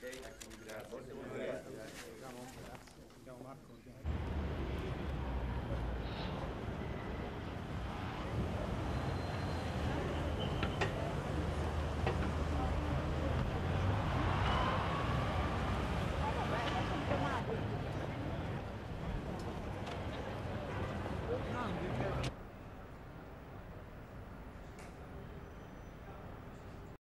Gracias.